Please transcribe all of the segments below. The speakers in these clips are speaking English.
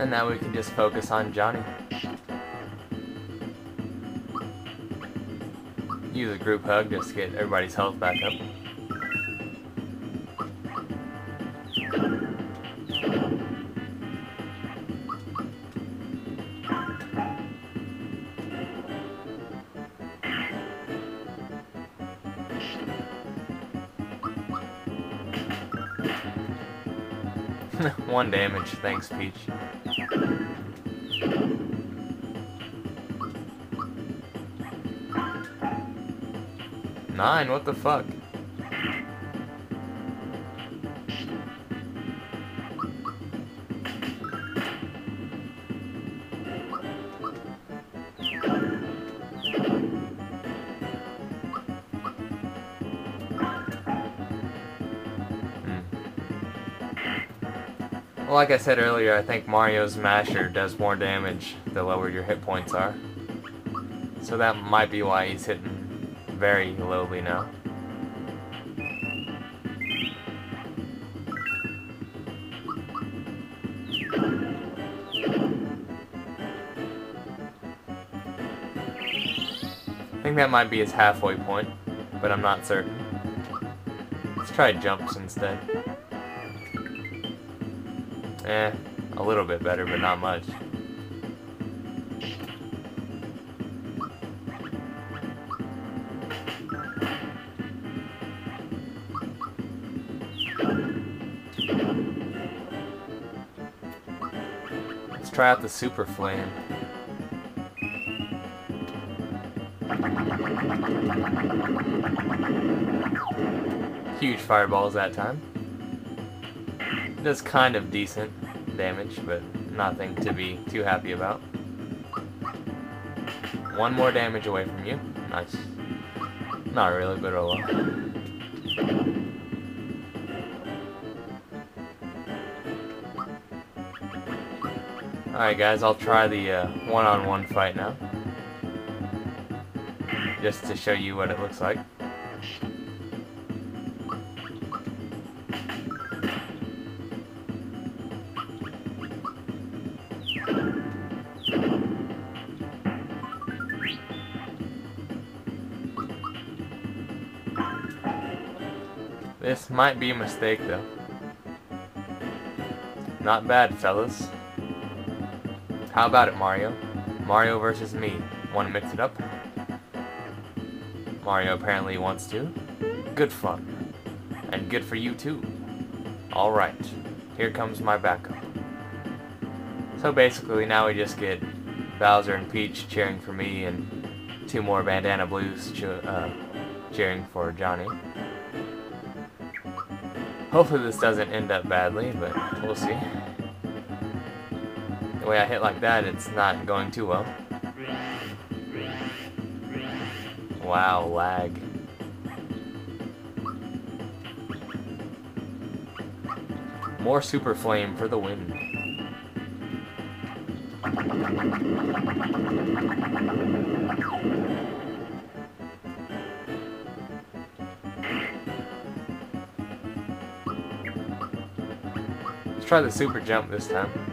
And now we can just focus on Johnny. Use a group hug just to get everybody's health back up. One damage, thanks Peach. Nine, what the fuck? Hmm. Well, like I said earlier, I think Mario's Masher does more damage the lower your hit points are. So that might be why he's hitting very lowly now. I think that might be his halfway point, but I'm not certain. Let's try jumps instead. Eh, a little bit better, but not much. Try out the Super Flame. Huge fireballs that time. Does kind of decent damage, but nothing to be too happy about. One more damage away from you. Nice. Not really, but oh well. Alright guys, I'll try the uh, one-on-one uh, -on -one fight now. Just to show you what it looks like. This might be a mistake though. Not bad, fellas. How about it, Mario? Mario versus me. Want to mix it up? Mario apparently wants to. Good fun. And good for you too. Alright. Here comes my backup. So basically now we just get Bowser and Peach cheering for me and two more Bandana Blues uh, cheering for Johnny. Hopefully this doesn't end up badly, but we'll see. Way I hit like that, it's not going too well. Wow, lag. More Super Flame for the win. Let's try the super jump this time.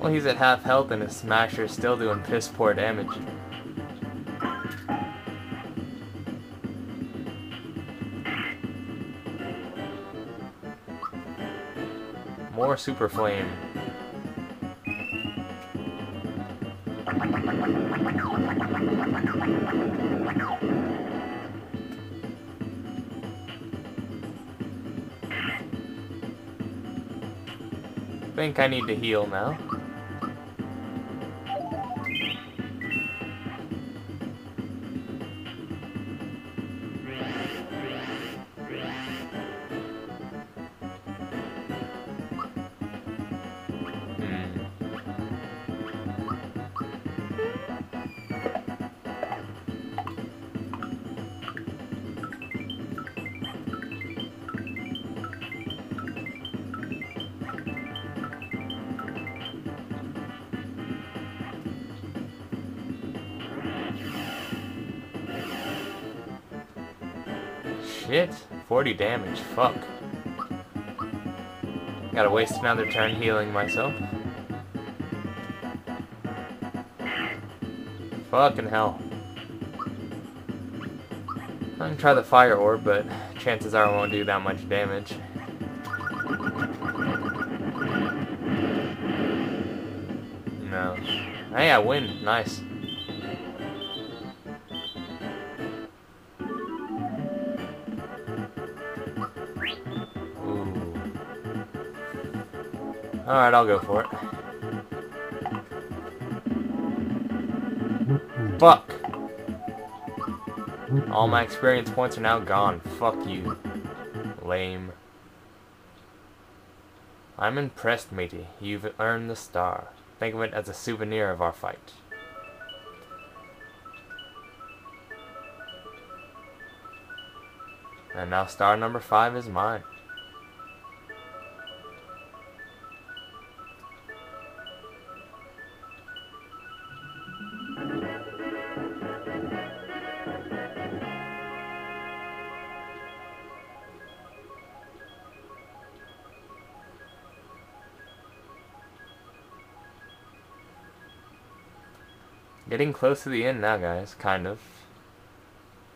Well, he's at half health and his smasher is still doing piss poor damage. More super flame. I think I need to heal now. Shit. 40 damage. Fuck. Gotta waste another turn healing myself. Fucking hell. I can try the fire orb, but chances are it won't do that much damage. No. Oh hey, I win. Nice. Alright, I'll go for it. Fuck! All my experience points are now gone. Fuck you. Lame. I'm impressed, matey. You've earned the star. Think of it as a souvenir of our fight. And now star number five is mine. Getting close to the end now, guys. Kind of.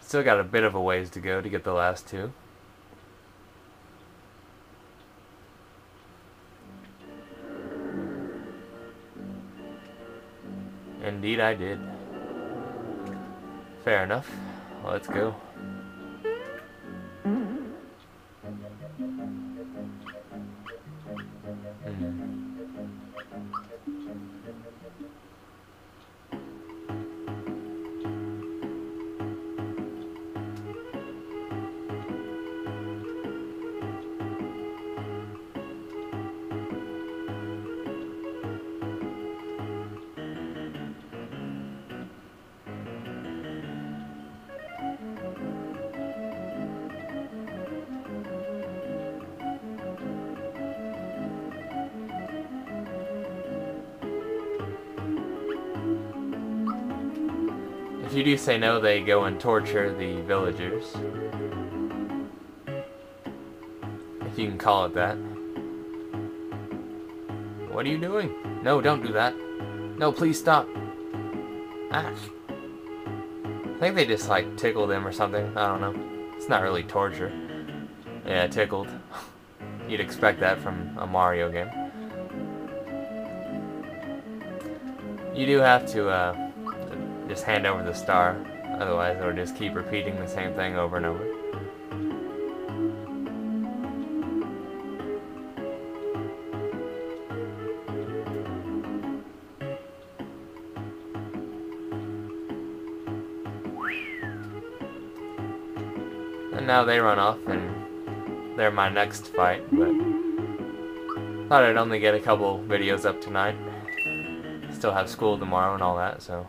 Still got a bit of a ways to go to get the last two. Indeed I did. Fair enough. Let's go. If you do say no, they go and torture the villagers. If you can call it that. What are you doing? No, don't do that. No, please stop. Ah. I think they just like tickle them or something. I don't know. It's not really torture. Yeah, tickled. You'd expect that from a Mario game. You do have to, uh, just hand over the star. Otherwise, it'll just keep repeating the same thing over and over. And now they run off, and they're my next fight, but thought I'd only get a couple videos up tonight. Still have school tomorrow and all that, so...